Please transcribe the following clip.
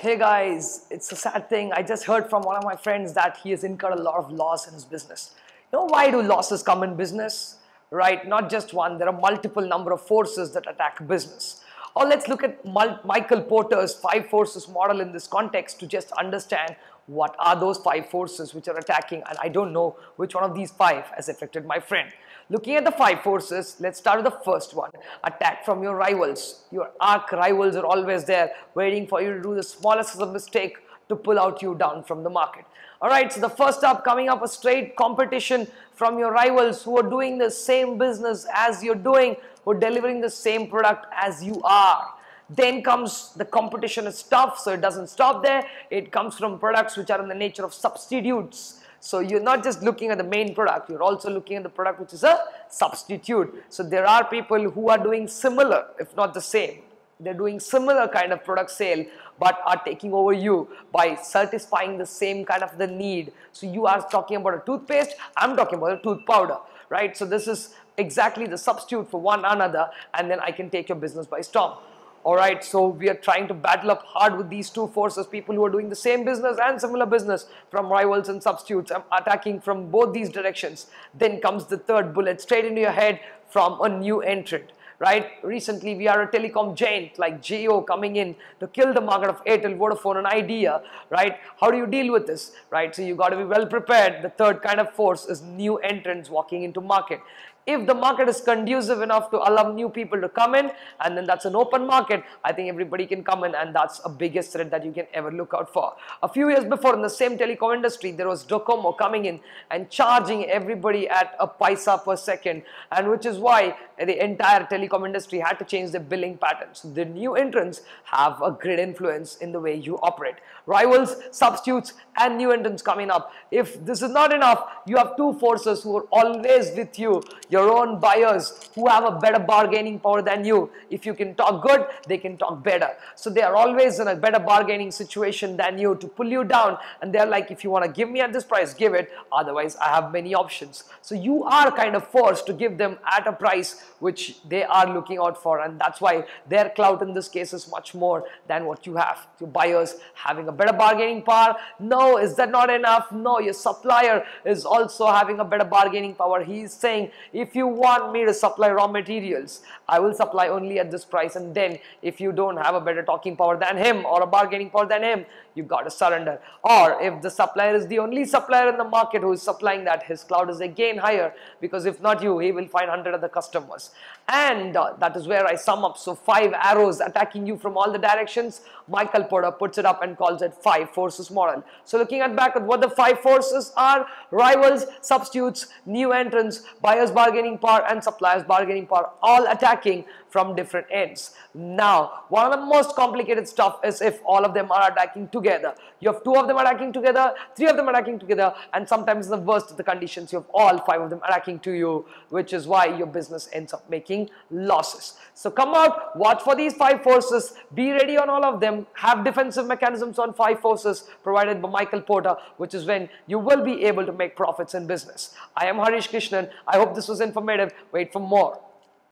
Hey guys, it's a sad thing. I just heard from one of my friends that he has incurred a lot of loss in his business. You know why do losses come in business? Right, not just one. There are multiple number of forces that attack business. Or let's look at Michael Porter's five forces model in this context to just understand what are those five forces which are attacking and I don't know which one of these five has affected my friend. Looking at the five forces, let's start with the first one. Attack from your rivals. Your arch rivals are always there waiting for you to do the smallest of mistake to pull out you down from the market. Alright, so the first up coming up a straight competition from your rivals who are doing the same business as you're doing, who are delivering the same product as you are. Then comes the competition is tough, so it doesn't stop there. It comes from products which are in the nature of substitutes. So you're not just looking at the main product, you're also looking at the product which is a substitute. So there are people who are doing similar, if not the same. They're doing similar kind of product sale but are taking over you by satisfying the same kind of the need. So you are talking about a toothpaste, I'm talking about a tooth powder, right? So this is exactly the substitute for one another and then I can take your business by storm. Alright, so we are trying to battle up hard with these two forces, people who are doing the same business and similar business from rivals and substitutes, I'm attacking from both these directions. Then comes the third bullet straight into your head from a new entrant right? Recently, we are a telecom giant like Jio coming in to kill the market of Airtel, Vodafone, and Idea, right? How do you deal with this, right? So you got to be well prepared. The third kind of force is new entrants walking into market if the market is conducive enough to allow new people to come in and then that's an open market i think everybody can come in and that's a biggest threat that you can ever look out for. A few years before in the same telecom industry there was docomo coming in and charging everybody at a paisa per second and which is why the entire telecom industry had to change their billing patterns. The new entrants have a great influence in the way you operate. Rivals substitutes and new entrants coming up. If this is not enough you have two forces who are always with you. Your own buyers who have a better bargaining power than you. If you can talk good, they can talk better. So they are always in a better bargaining situation than you to pull you down. And they're like, if you want to give me at this price, give it. Otherwise, I have many options. So you are kind of forced to give them at a price which they are looking out for. And that's why their clout in this case is much more than what you have. Your buyers having a better bargaining power. No, is that not enough? No, your supplier is also having a better bargaining power. He is saying, if you want me to supply raw materials, I will supply only at this price. And then if you don't have a better talking power than him or a bargaining power than him, you've got to surrender. Or if the supplier is the only supplier in the market who is supplying that, his cloud is again higher because if not you, he will find 100 other customers. And uh, that is where I sum up. So five arrows attacking you from all the directions. Michael Porter puts it up and calls it five forces model. So looking at back at what the five forces are, rivals, substitutes, new entrants, buyers, buyers bargaining power and suppliers bargaining power all attacking from different ends. Now, one of the most complicated stuff is if all of them are attacking together. You have two of them attacking together, three of them attacking together, and sometimes the worst of the conditions, you have all five of them attacking to you, which is why your business ends up making losses. So come out, watch for these five forces, be ready on all of them, have defensive mechanisms on five forces provided by Michael Porter, which is when you will be able to make profits in business. I am Harish Krishnan. I hope this was informative. Wait for more.